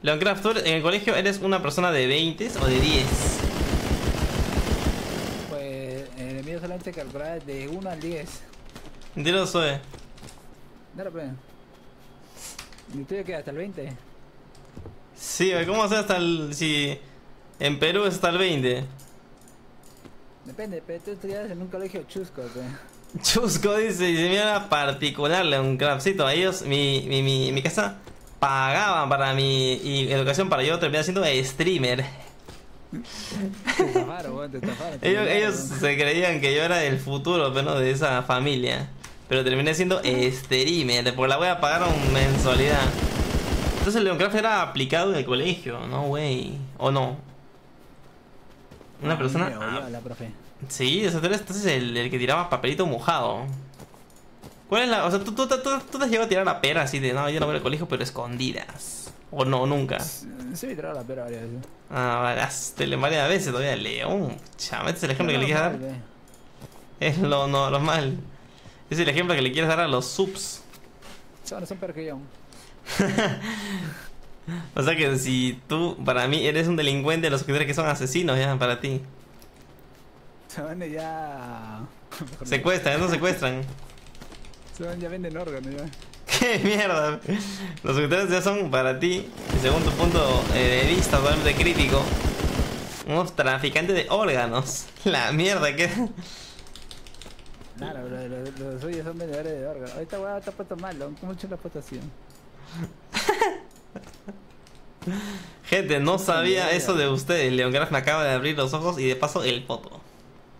Leoncraft, ¿tú en el colegio eres una persona de 20 o de 10? Pues en el mío solamente calculaba de 1 al 10. Dilo, soy. Dale, pues. ¿Y tuyo qué? ¿Hasta el 20? Sí, ¿cómo hacer hasta el. si. en Perú es hasta el 20? Depende, pero tú estudias en un colegio chusco, pues. Chusco dice, dice, mira, particular, Leoncraftcito. Ellos, mi, mi, mi, mi casa pagaban para mi y educación para yo terminar siendo streamer. Te te te Ellos, ellos se creían que yo era el futuro pero no, de esa familia. Pero terminé siendo streamer, porque la voy a pagar un mensualidad. Entonces Leoncraft era aplicado en el colegio, no güey. ¿O no? Una Ah, persona. ah, la profe. sí, entonces el, el que tiraba papelito mojado. ¿Cuál es la.? O sea, tú, tú, tú, te has llegado a tirar la pera así de no, yo no voy al colegio, pero escondidas. O no, nunca. Sí, me tiraba la pera varias veces. Ah, vale, varias veces todavía, León. Chama, este es el ejemplo que le quieres dar. Es lo normal. Es el ejemplo que le quieres dar a los subs. Son, son peor que yo. O sea que si tú, para mí, eres un delincuente, los suscriptores que son asesinos ya, para ti. Son ya... No. Secuestran, no secuestran. Ya venden órganos, ya. ¡Qué mierda! Los suscriptores ya son para ti, según tu punto eh, de vista totalmente crítico, unos traficantes de órganos. La mierda que... Claro, los, los, los suyos son vendedores de órganos. Ahorita weá está puesto mal, ¿no? ¿cómo he hecho la así? Gente, no sabía eso de ustedes. Leoncraft me acaba de abrir los ojos y de paso el foto.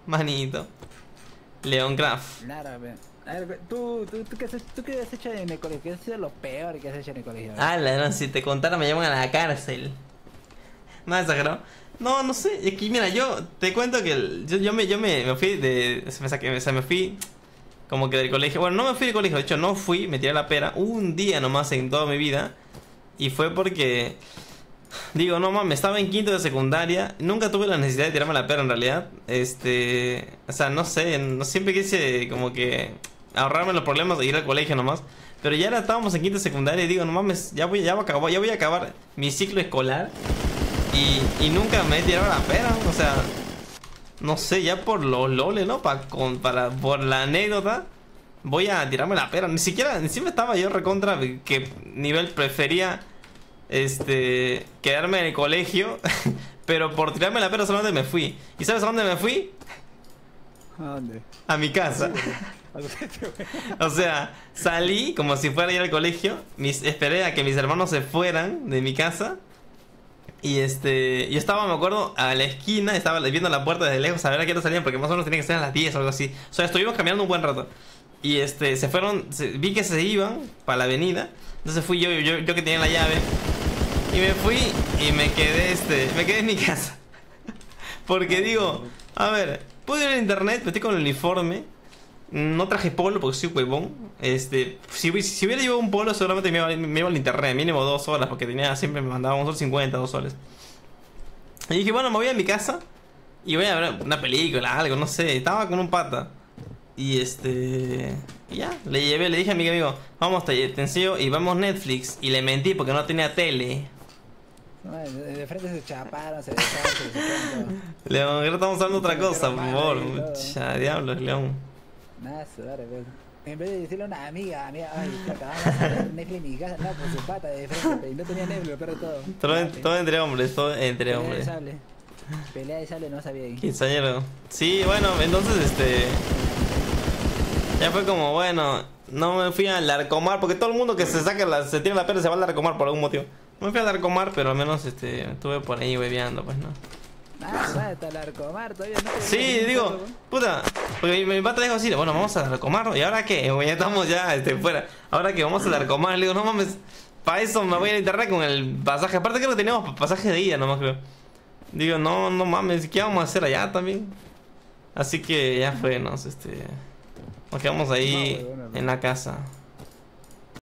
Manito. Leoncraft. Claro. A ver, ve, tú, tú, tú, qué has, tú qué has hecho en el colegio, ¿qué ha sido lo peor que has hecho en el colegio? Ala, no, si te contara me llaman a la cárcel. Nada exagerado. No, no sé, es que mira, yo te cuento que yo, yo me, yo me, me fui de. Me saqué, o me fui como que del colegio. Bueno, no me fui del colegio, de hecho no fui, me tiré la pera un día nomás en toda mi vida. Y fue porque. Digo, no mames, estaba en quinto de secundaria. Nunca tuve la necesidad de tirarme la pera en realidad. Este. O sea, no sé, no siempre quise como que ahorrarme los problemas de ir al colegio nomás. Pero ya estábamos en quinto de secundaria y digo, no mames, ya voy, a acabar, ya voy a acabar mi ciclo escolar. Y, y nunca me he tirado la pera. O sea, no sé, ya por los loles, ¿no? Pa- con- para, por la anécdota. Voy a tirarme la pera. Ni siquiera, siquiera estaba yo recontra que nivel prefería este quedarme en el colegio. Pero por tirarme la pera solamente me fui. ¿Y sabes a dónde me fui? ¿A dónde? A mi casa. O sea, salí como si fuera a ir al colegio. Mis, esperé a que mis hermanos se fueran de mi casa. Y este, yo estaba, me acuerdo, a la esquina, estaba viendo la puerta desde lejos a ver a qué hora salían, porque más o menos tenía que ser a las 10 o algo así. O sea, estuvimos caminando un buen rato. Y este, se fueron, se- vi que se iban para la avenida. Entonces fui yo, yo, yo que tenía la llave. Y me fui y me quedé, este, me quedé en mi casa. Porque digo, a ver, puedo ir a internet, me estoy con el uniforme. No traje polo porque soy huevón. Este, si, si hubiera llevado un polo, seguramente me iba, me iba al internet, mínimo dos horas, porque tenía siempre me mandaba un sol 50, dos soles. Y dije, bueno, me voy a mi casa y voy a ver una película, algo, no sé. Estaba con un pata. Y este. ya, le llevé, le dije a mi amigo, vamos, te, te enseño y vamos Netflix. Y le mentí porque no tenía tele. De, de frente se chaparon, se dejaron, se. León, ahora estamos hablando de otra cosa, por favor. Mucha diablos, León. Nada, sudar, pues. En vez de decirle a una amiga, amiga, ay, flaca, vamos a ver Netflix en mi casa, no, por su pata de frente, y no tenía Netflix, de todo. Todo, entre hombres, todo entre de hombres. Pelea de sable no sabía. Quinceañero. Sí, bueno, entonces este. Ya fue como, bueno, no me fui al Larcomar, porque todo el mundo que se saca la, se tira la pera se va al Larcomar por algún motivo. No me fui al Larcomar, pero al menos este, estuve por ahí bebeando, pues no. Ah, va, hasta el arcomar todavía no te Sí, digo, puta, porque mi, mi pata dijo así, bueno, vamos al Larcomar, ¿y ahora qué? Ya estamos ya este, fuera. Ahora que vamos al Larcomar, le digo, no mames, para eso me voy a internet con el pasaje. Aparte creo que teníamos pasaje de ida nomás, creo. Digo, no, no mames, ¿qué vamos a hacer allá también? Así que ya fue, nos, este... Nos quedamos ahí No, bueno, no. en la casa.